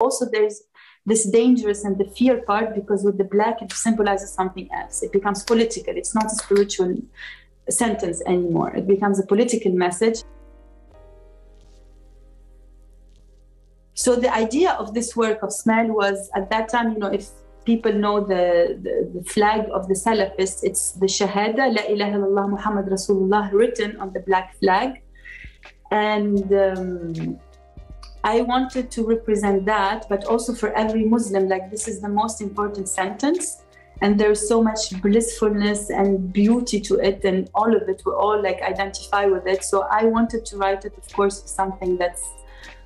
Also, there's this dangerous and the fear part because with the black it symbolizes something else. It becomes political. It's not a spiritual sentence anymore. It becomes a political message. So the idea of this work of smell was at that time, you know, if people know the, the, the flag of the Salafists, it's the Shahada, La ilaha illallah Muhammad Rasulullah, written on the black flag. And um, I wanted to represent that, but also for every Muslim, like this is the most important sentence. And there's so much blissfulness and beauty to it, and all of it, we all like identify with it. So I wanted to write it, of course, something that's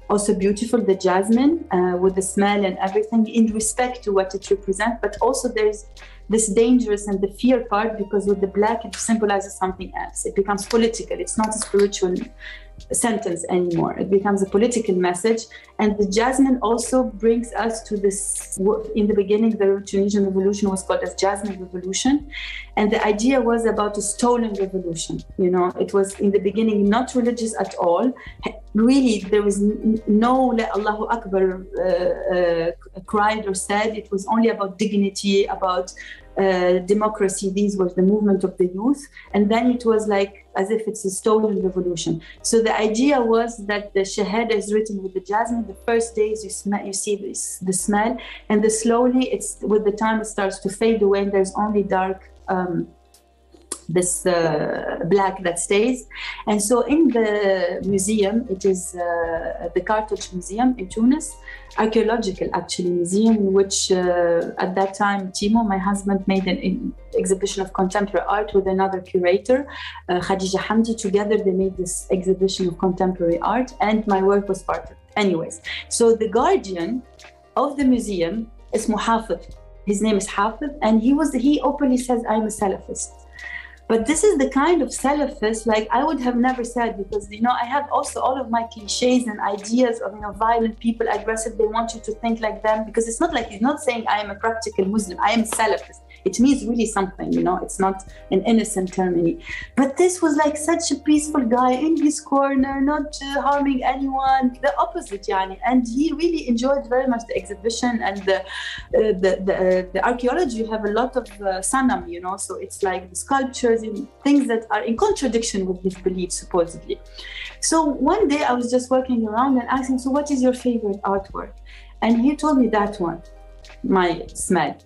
also beautiful, the jasmine uh, with the smell and everything in respect to what it represents. But also there's this dangerous and the fear part because with the black it symbolizes something else. It becomes political. It's not a spiritual sentence anymore. It becomes a political message. And the jasmine also brings us to this. In the beginning, the Tunisian revolution was called as Jasmine Revolution, and the idea was about a stolen revolution. You know, it was in the beginning not religious at all. Really, there was no Allahu Akbar uh, uh, cried or said. It was only about dignity, about uh, democracy. These were the movement of the youth, and then it was like as if it's a stolen revolution. So the idea was that the shahada is written with the jasmine. The first days you smell, you see this, the smell, and the slowly it's with the time it starts to fade away, and there's only dark. Um, this uh, black that stays. And so in the museum, it is uh, the Carthage Museum in Tunis, archaeological actually museum which uh, at that time Timo, my husband, made an exhibition of contemporary art with another curator, uh, Khadija Hamdi. Together they made this exhibition of contemporary art and my work was part of it. Anyways, so the guardian of the museum is Muhafid. His name is Hafid and he was he openly says I'm a Salafist. But this is the kind of Salafist like I would have never said because you know I have also all of my cliches and ideas of you know violent people, aggressive. They want you to think like them because it's not like he's not saying I am a practical Muslim. I am Salafist it means really something, you know, it's not an innocent term. But this was like such a peaceful guy in his corner, not uh, harming anyone, the opposite, yani. And he really enjoyed very much the exhibition and the, uh, the, the, uh, the, archaeology. You have a lot of uh, sanam, you know, so it's like the sculptures and things that are in contradiction with his beliefs, supposedly. So one day I was just walking around and asking, so what is your favorite artwork? And he told me that one, my smell.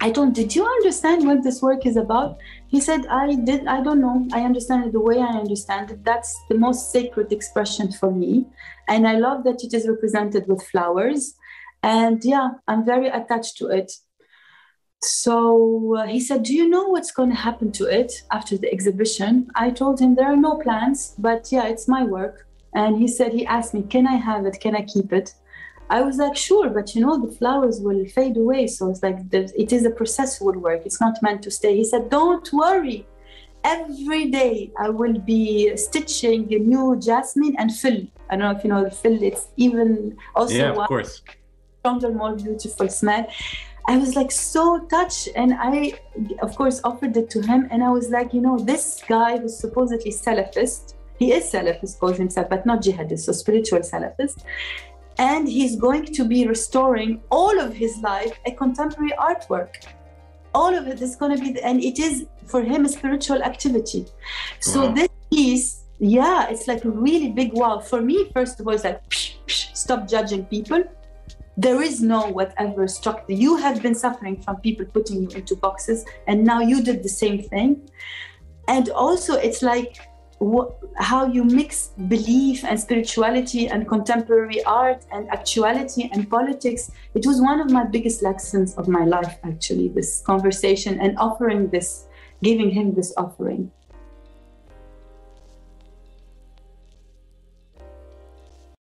I don't, did you understand what this work is about? He said, I did, I don't know. I understand it the way I understand it. That's the most sacred expression for me. And I love that it is represented with flowers. And yeah, I'm very attached to it. So uh, he said, Do you know what's going to happen to it after the exhibition? I told him, There are no plans, but yeah, it's my work. And he said, He asked me, Can I have it? Can I keep it? I was like, sure, but you know, the flowers will fade away. So it's like, it is a processual work. It's not meant to stay. He said, don't worry. Every day I will be stitching a new jasmine and fill. I don't know if you know the fill. It's even also yeah, of course. Stronger, more beautiful smell. I was like so touched, and I, of course, offered it to him. And I was like, you know, this guy who's supposedly Salafist, he is Salafist, calls himself, but not jihadist, so spiritual Salafist and he's going to be restoring all of his life a contemporary artwork all of it is going to be and it is for him a spiritual activity so wow. this piece yeah it's like a really big wow for me first of all it's like psh, psh, stop judging people there is no whatever structure you have been suffering from people putting you into boxes and now you did the same thing. And also it's like how you mix belief and spirituality and contemporary art and actuality and politics. It was one of my biggest lessons of my life actually this conversation and offering this giving him this offering